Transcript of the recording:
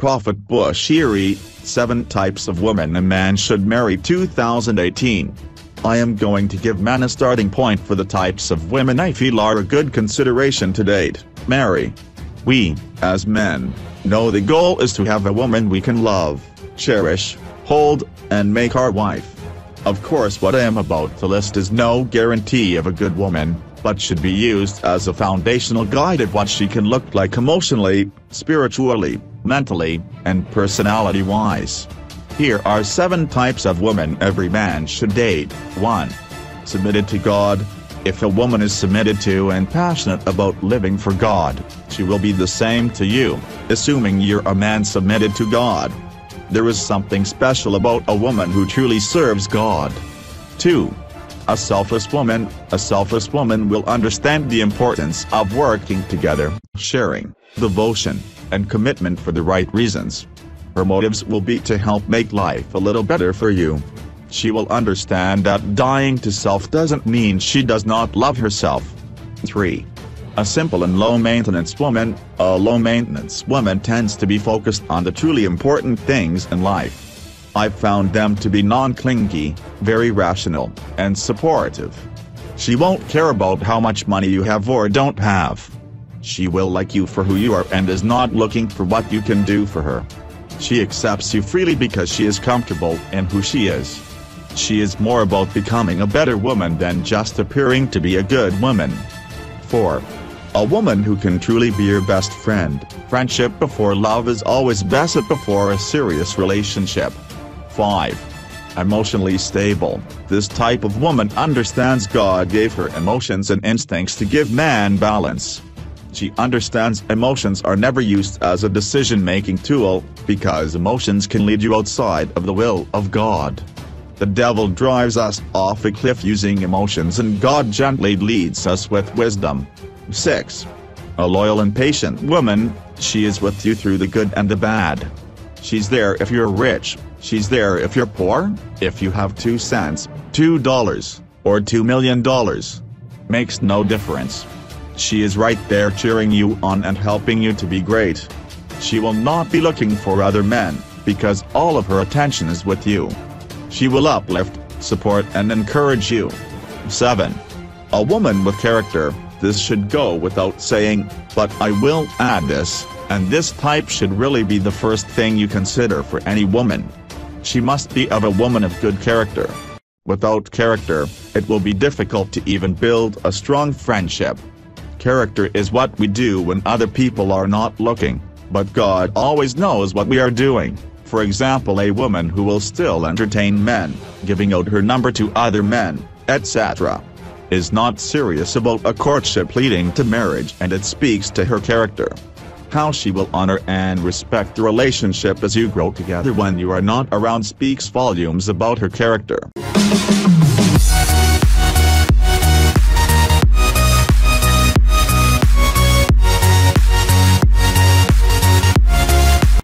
Prophet Bushiri, 7 Types of Women a Man Should Marry 2018. I am going to give man a starting point for the types of women I feel are a good consideration to date, marry. We, as men, know the goal is to have a woman we can love, cherish, hold, and make our wife. Of course what I am about to list is no guarantee of a good woman, but should be used as a foundational guide of what she can look like emotionally, spiritually, mentally, and personality-wise. Here are 7 types of women every man should date. 1. Submitted to God. If a woman is submitted to and passionate about living for God, she will be the same to you, assuming you're a man submitted to God. There is something special about a woman who truly serves God. 2. A selfless woman, a selfless woman will understand the importance of working together, sharing, devotion, and commitment for the right reasons. Her motives will be to help make life a little better for you. She will understand that dying to self doesn't mean she does not love herself. 3. A simple and low-maintenance woman, a low-maintenance woman tends to be focused on the truly important things in life. I've found them to be non-clingy, very rational, and supportive. She won't care about how much money you have or don't have. She will like you for who you are and is not looking for what you can do for her. She accepts you freely because she is comfortable in who she is. She is more about becoming a better woman than just appearing to be a good woman. 4. A woman who can truly be your best friend. Friendship before love is always best before a serious relationship. 5. Emotionally stable. This type of woman understands God gave her emotions and instincts to give man balance. She understands emotions are never used as a decision-making tool, because emotions can lead you outside of the will of God. The devil drives us off a cliff using emotions and God gently leads us with wisdom. 6. A loyal and patient woman, she is with you through the good and the bad. She's there if you're rich, she's there if you're poor, if you have two cents, two dollars, or two million dollars. Makes no difference. She is right there cheering you on and helping you to be great. She will not be looking for other men, because all of her attention is with you. She will uplift, support and encourage you. 7. A woman with character, this should go without saying, but I will add this, and this type should really be the first thing you consider for any woman. She must be of a woman of good character. Without character, it will be difficult to even build a strong friendship. Character is what we do when other people are not looking, but God always knows what we are doing. For example a woman who will still entertain men, giving out her number to other men, etc. is not serious about a courtship leading to marriage and it speaks to her character. How she will honor and respect the relationship as you grow together when you are not around speaks volumes about her character.